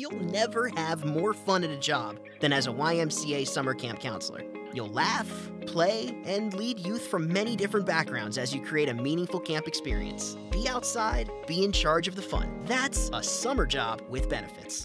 You'll never have more fun at a job than as a YMCA summer camp counselor. You'll laugh, play, and lead youth from many different backgrounds as you create a meaningful camp experience. Be outside, be in charge of the fun. That's a summer job with benefits.